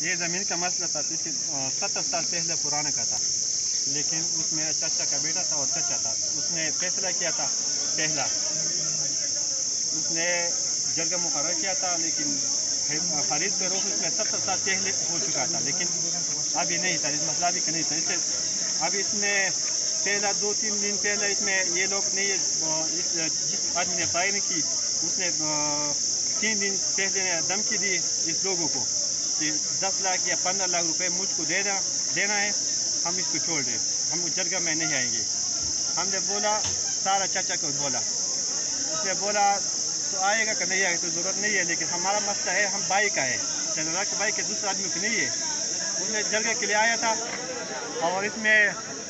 یہ زمین کا مسئلہ تھا پچھلے ستر سال پہلے پرانا کا تھا۔ لیکن اس میں چچا کا بیٹا تھا اور چچا تھا۔ اس نے فیصلہ کیا تھا، پہلا۔ اس نے جرگہ مقرر کیا تھا، لیکن خرید پہ روک اس میں ستر سال پہلے ہو چکا تھا۔ لیکن ابھی نہیں تھا، اس مسئلہ ابھی نہیں تھا۔ اس سے ابھی اس میں پہلا، دو، تین دن پہلے اس میں یہ لوگ نہیں اس، جس آدمی نے فائرنگ کی، اس نے تین دن پہلے نے دھمکی دی اس لوگوں کو کہ دس لاکھ یا پندرہ لاکھ روپے مجھ کو دینا دینا ہے ہم اس کو چھوڑ دیں ہم جرگہ میں نہیں آئیں گے ہم نے بولا سارا چاچا کو بولا اس نے بولا تو آئے گا کہ نہیں آئے گا تو ضرورت نہیں ہے لیکن ہمارا مسئلہ ہے ہم بائی کا ہے چندرا کے بائی کے دوسرے آدمی کو نہیں ہے اس نے جرگے کے لیے آیا تھا اور اس میں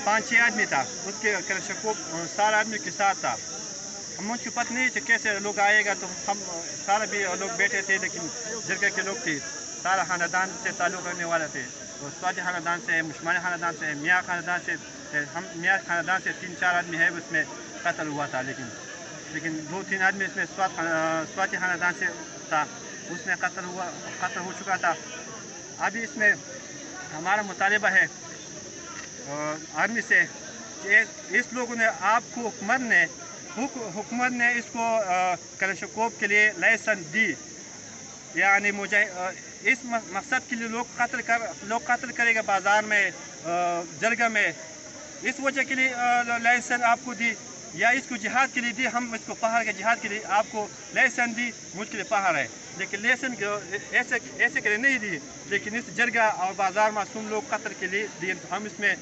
پانچ چھ آدمی تھا اس کے شکوب سارا آدمی کے ساتھ تھا مجھ کو پتہ نہیں تھے کیسے لوگ آئے گا تو ہم سارا بھی لوگ بیٹھے تھے لیکن جرگے کے لوگ تھے۔ سارا خاندان سے تعلق رکھنے والے تھے۔ اور سواتی خاندان سے مشمانی خاندان سے، میاں خاندان سے، ہم میاں خاندان سے تین چار آدمی ہے اس میں قتل ہوا تھا لیکن لیکن دو تین آدمی اس میں سوات سواتی خاندان سے تھا۔ اس میں قتل ہوا، قتل ہو چکا تھا۔ ابھی اس میں ہمارا مطالبہ ہے آرمی سے کہ اس لوگوں نے آپ کو حکومت نے حکومت نے اس کو کرشکوب کے لیے لائسنس دی۔ یعنی مجھے اس مقصد کے لیے لوگ قتل کر لوگ قتل کرے گا بازار میں جرگہ میں۔ اس وجہ کے لیے لائسنس آپ کو دی۔ یا اس کو جہاد کے لیے دی، ہم اس کو پہاڑ کے جہاد کے لیے آپ کو لائسنس دی، مجھ کے لیے پہاڑ ہے۔ لیکن لیسن ایسے ایسے کے لیے نہیں دی، لیکن اس جرگہ اور بازار معصوم لوگ قتل کے لیے دی ہم اس میں